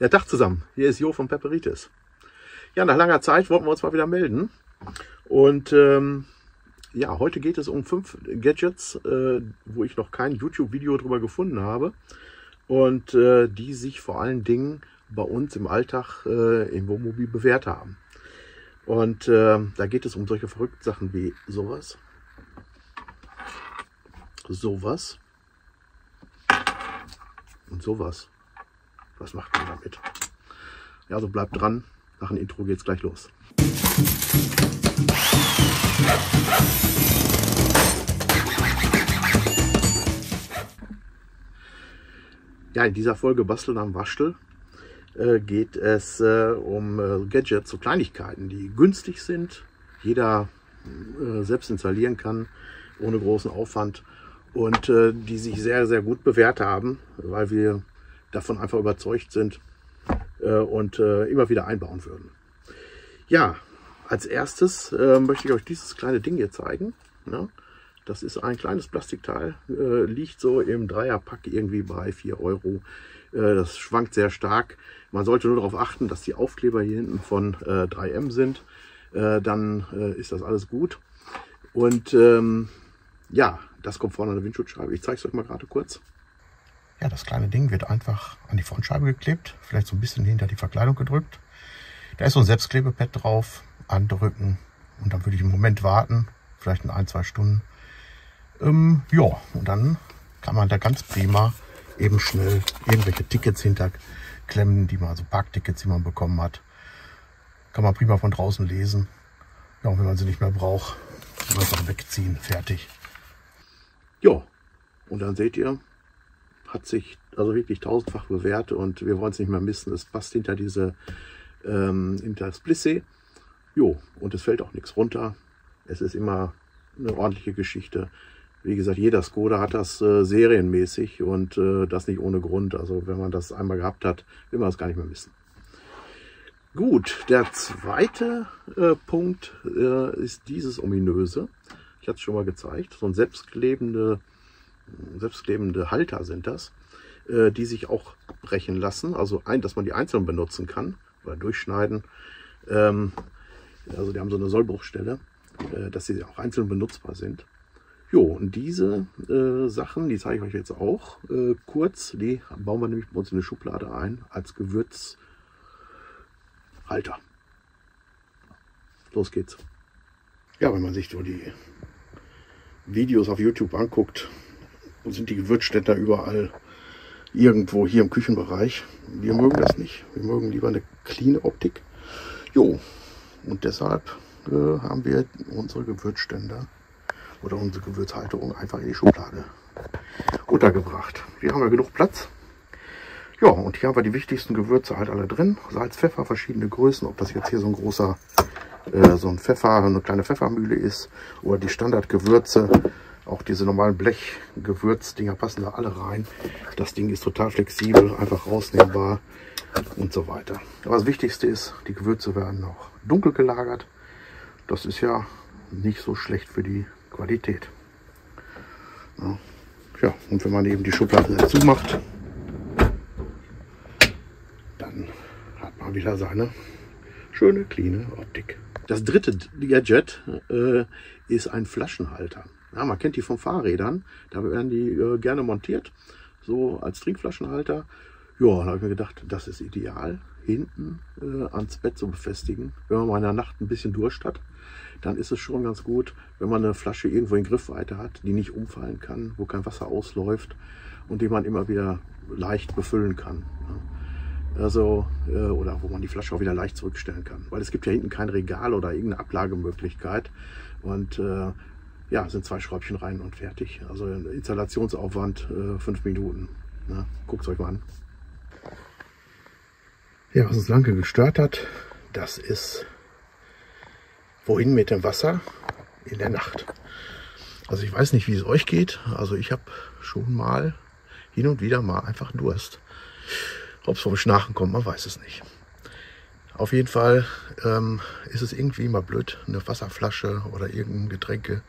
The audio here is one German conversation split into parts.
Ja, Tag zusammen. Hier ist Jo von Pepperitis. Ja, nach langer Zeit wollten wir uns mal wieder melden. Und ähm, ja, heute geht es um fünf Gadgets, äh, wo ich noch kein YouTube-Video drüber gefunden habe. Und äh, die sich vor allen Dingen bei uns im Alltag äh, im Wohnmobil bewährt haben. Und äh, da geht es um solche verrückten Sachen wie sowas. Sowas. Und sowas. Was macht man damit? Ja, also bleibt dran. Nach dem Intro geht's gleich los. Ja, in dieser Folge Basteln am Waschtel äh, geht es äh, um äh, Gadgets, so Kleinigkeiten, die günstig sind, jeder äh, selbst installieren kann, ohne großen Aufwand und äh, die sich sehr, sehr gut bewährt haben, weil wir davon einfach überzeugt sind äh, und äh, immer wieder einbauen würden. Ja, als erstes äh, möchte ich euch dieses kleine Ding hier zeigen. Ja, das ist ein kleines Plastikteil, äh, liegt so im Dreierpack irgendwie bei 4 Euro. Äh, das schwankt sehr stark. Man sollte nur darauf achten, dass die Aufkleber hier hinten von äh, 3M sind. Äh, dann äh, ist das alles gut. Und ähm, ja, das kommt vorne an der Windschutzscheibe. Ich zeige es euch mal gerade kurz. Ja, das kleine Ding wird einfach an die Frontscheibe geklebt, vielleicht so ein bisschen hinter die Verkleidung gedrückt. Da ist so ein Selbstklebepad drauf, andrücken und dann würde ich im Moment warten, vielleicht in ein, zwei Stunden. Ähm, ja, und dann kann man da ganz prima eben schnell irgendwelche Tickets hinterklemmen, die man, also Parktickets, die man bekommen hat. Kann man prima von draußen lesen. Ja, und wenn man sie nicht mehr braucht, kann man es auch wegziehen, fertig. Ja, und dann seht ihr, hat sich also wirklich tausendfach bewährt und wir wollen es nicht mehr missen. Es passt hinter diese, ähm, hinter das Plissé. Jo, und es fällt auch nichts runter. Es ist immer eine ordentliche Geschichte. Wie gesagt, jeder Skoda hat das äh, serienmäßig und äh, das nicht ohne Grund. Also wenn man das einmal gehabt hat, will man es gar nicht mehr missen. Gut, der zweite äh, Punkt äh, ist dieses ominöse. Ich hatte es schon mal gezeigt. So ein selbstklebende, selbstklebende Halter sind das, äh, die sich auch brechen lassen. Also ein, dass man die einzeln benutzen kann oder durchschneiden. Ähm, also die haben so eine Sollbruchstelle, äh, dass sie auch einzeln benutzbar sind. Jo, und diese äh, Sachen, die zeige ich euch jetzt auch äh, kurz. Die bauen wir nämlich bei uns in eine Schublade ein als Gewürzhalter. Los geht's. Ja, wenn man sich so die Videos auf YouTube anguckt, sind die Gewürzständer überall irgendwo hier im Küchenbereich. Wir mögen das nicht. Wir mögen lieber eine clean Optik. Jo, und deshalb äh, haben wir unsere Gewürzständer oder unsere Gewürzhalterung einfach in die Schublade untergebracht. Hier haben wir genug Platz. Ja, und hier haben wir die wichtigsten Gewürze halt alle drin. Salz, Pfeffer, verschiedene Größen. Ob das jetzt hier so ein großer, äh, so ein Pfeffer, eine kleine Pfeffermühle ist oder die Standardgewürze. Auch diese normalen Blechgewürzdinger passen da alle rein. Das Ding ist total flexibel, einfach rausnehmbar und so weiter. Aber das Wichtigste ist, die Gewürze werden auch dunkel gelagert. Das ist ja nicht so schlecht für die Qualität. Ja, und wenn man eben die Schublade dazu macht, dann hat man wieder seine schöne, cleane Optik. Das dritte Gadget äh, ist ein Flaschenhalter. Ja, man kennt die von Fahrrädern, da werden die äh, gerne montiert, so als Trinkflaschenhalter. Ja, da habe ich mir gedacht, das ist ideal, hinten äh, ans Bett zu befestigen, wenn man mal in der Nacht ein bisschen Durst hat dann ist es schon ganz gut, wenn man eine Flasche irgendwo in Griffweite hat, die nicht umfallen kann, wo kein Wasser ausläuft und die man immer wieder leicht befüllen kann. Also, äh, oder wo man die Flasche auch wieder leicht zurückstellen kann. Weil es gibt ja hinten kein Regal oder irgendeine Ablagemöglichkeit. Und äh, ja, sind zwei Schräubchen rein und fertig. Also Installationsaufwand äh, fünf Minuten. Ne? Guckt euch mal an. Ja, was uns lange gestört hat, das ist Wohin mit dem Wasser? In der Nacht. Also ich weiß nicht, wie es euch geht. Also ich habe schon mal hin und wieder mal einfach Durst. Ob es vom Schnarchen kommt, man weiß es nicht. Auf jeden Fall ähm, ist es irgendwie immer blöd, eine Wasserflasche oder irgendein Getränke,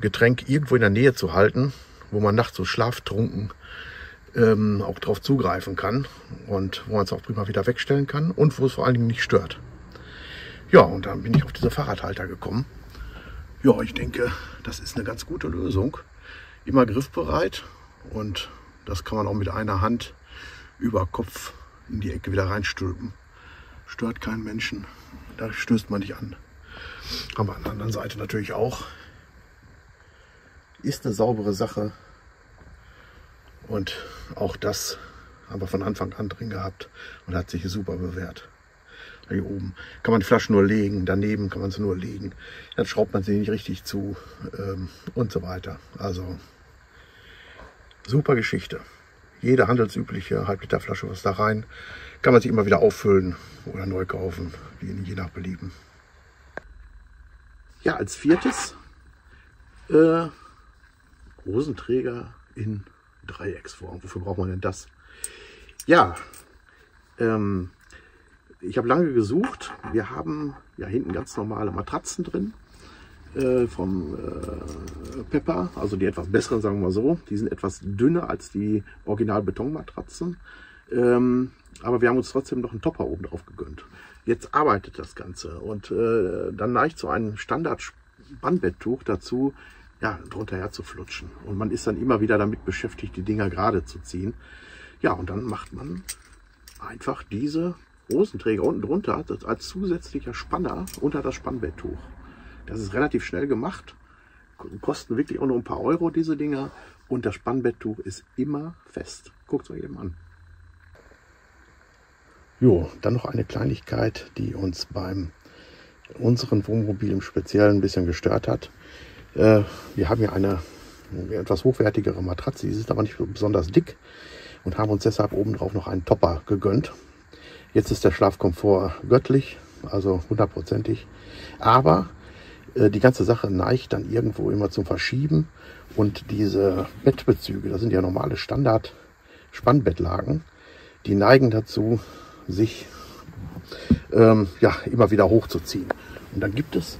Getränk irgendwo in der Nähe zu halten, wo man nachts so schlaftrunken ähm, auch darauf zugreifen kann und wo man es auch prima wieder wegstellen kann und wo es vor allen Dingen nicht stört. Ja, und dann bin ich auf diese Fahrradhalter gekommen. Ja, ich denke, das ist eine ganz gute Lösung. Immer griffbereit und das kann man auch mit einer Hand über Kopf in die Ecke wieder reinstülpen. Stört keinen Menschen. Da stößt man nicht an. Haben wir an der anderen Seite natürlich auch. Ist eine saubere Sache. Und auch das haben wir von Anfang an drin gehabt und hat sich super bewährt. Hier oben kann man die Flaschen nur legen, daneben kann man sie nur legen. Dann schraubt man sie nicht richtig zu ähm, und so weiter. Also super Geschichte. Jede handelsübliche Halbliterflasche was da rein. Kann man sich immer wieder auffüllen oder neu kaufen, je nach Belieben. Ja, als viertes äh, Hosenträger in Dreiecksform. Wofür braucht man denn das? Ja, ähm, ich habe lange gesucht. Wir haben ja hinten ganz normale Matratzen drin äh, vom äh, Pepper, also die etwas besseren, sagen wir mal so. Die sind etwas dünner als die Original-Betonmatratzen. Ähm, aber wir haben uns trotzdem noch einen Topper oben drauf gegönnt. Jetzt arbeitet das Ganze und äh, dann neigt so ein Standard-Spannbetttuch dazu, ja, drunter her zu flutschen. Und man ist dann immer wieder damit beschäftigt, die Dinger gerade zu ziehen. Ja, und dann macht man einfach diese Hosenträger unten drunter als zusätzlicher Spanner unter das Spannbetttuch. Das ist relativ schnell gemacht. Kosten wirklich auch nur ein paar Euro, diese Dinger. Und das Spannbetttuch ist immer fest. Guckt es euch eben an. Jo, dann noch eine Kleinigkeit, die uns beim unseren Wohnmobil im Speziellen ein bisschen gestört hat. Äh, wir haben hier eine etwas hochwertigere Matratze, die ist aber nicht besonders dick und haben uns deshalb obendrauf noch einen Topper gegönnt. Jetzt ist der Schlafkomfort göttlich, also hundertprozentig. Aber äh, die ganze Sache neigt dann irgendwo immer zum Verschieben und diese Bettbezüge, das sind ja normale Standard-Spannbettlagen, die neigen dazu, sich ähm, ja, immer wieder hochzuziehen. Und dann gibt es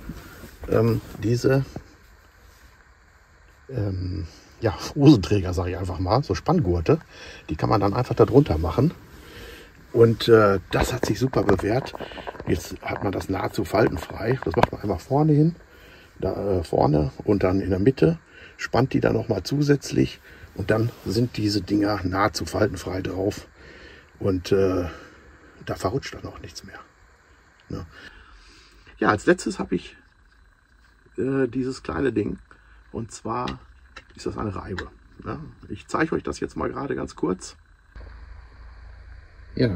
ähm, diese ähm, ja, Hosenträger, sage ich einfach mal, so Spanngurte. Die kann man dann einfach darunter machen. Und äh, das hat sich super bewährt. Jetzt hat man das nahezu faltenfrei. Das macht man einfach vorne hin, da äh, vorne und dann in der Mitte. Spannt die dann nochmal zusätzlich und dann sind diese Dinger nahezu faltenfrei drauf. Und äh, da verrutscht dann auch nichts mehr. Ne? Ja, als letztes habe ich äh, dieses kleine Ding. Und zwar ist das eine Reibe. Ja, ich zeige euch das jetzt mal gerade ganz kurz. Ja,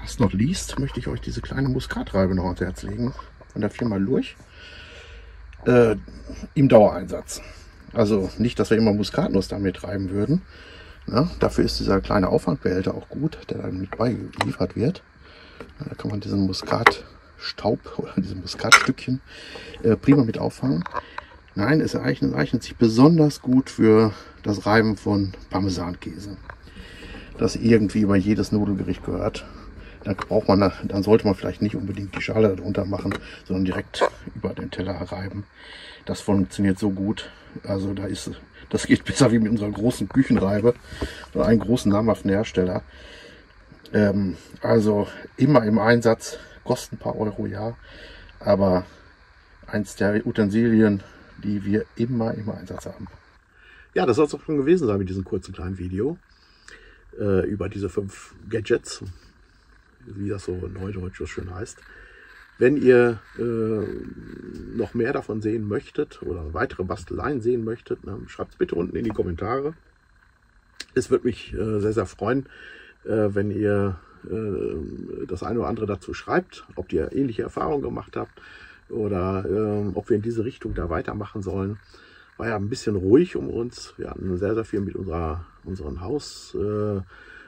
last not least möchte ich euch diese kleine Muskatreibe noch ans Herz legen. Von der Firma Lurch. Äh, Im Dauereinsatz. Also nicht, dass wir immer Muskatnuss damit reiben würden. Ja, dafür ist dieser kleine Auffangbehälter auch gut, der dann mit beigeliefert wird. Da kann man diesen Muskatstaub oder diese Muskatstückchen äh, prima mit auffangen. Nein, es eignet, eignet sich besonders gut für das Reiben von Parmesankäse. Das irgendwie über jedes Nudelgericht gehört. Dann braucht man, dann sollte man vielleicht nicht unbedingt die Schale darunter machen, sondern direkt über den Teller reiben. Das funktioniert so gut. Also da ist, das geht besser wie mit unserer großen Küchenreibe oder einem großen namhaften Hersteller. Ähm, also immer im Einsatz, kosten ein paar Euro, ja, aber eins der Utensilien, die wir immer im Einsatz haben. Ja, das soll es auch schon gewesen sein mit diesem kurzen kleinen Video äh, über diese fünf Gadgets, wie das so neudeutsch schön heißt. Wenn ihr äh, noch mehr davon sehen möchtet oder weitere Basteleien sehen möchtet, ne, schreibt es bitte unten in die Kommentare. Es würde mich äh, sehr, sehr freuen, äh, wenn ihr äh, das eine oder andere dazu schreibt, ob ihr ähnliche Erfahrungen gemacht habt oder äh, ob wir in diese Richtung da weitermachen sollen. War ja ein bisschen ruhig um uns. Wir hatten sehr, sehr viel mit unserer unserem Haus, äh,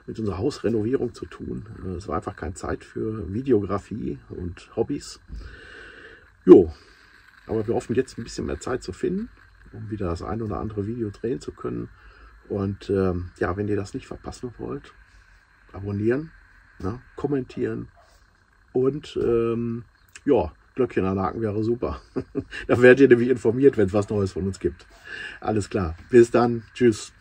mit unserer Hausrenovierung zu tun. Äh, es war einfach keine Zeit für Videografie und Hobbys. Jo, aber wir hoffen jetzt ein bisschen mehr Zeit zu finden, um wieder das ein oder andere Video drehen zu können. Und ähm, ja, wenn ihr das nicht verpassen wollt, abonnieren, ne, kommentieren und ähm, ja, Glöckchen anhaken wäre super. da werdet ihr nämlich informiert, wenn es was Neues von uns gibt. Alles klar. Bis dann. Tschüss.